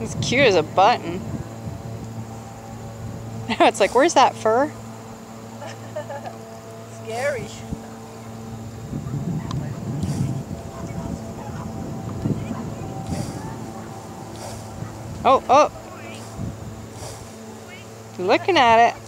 As cute as a button. Now it's like, where's that fur? Scary. Oh, oh. Looking at it.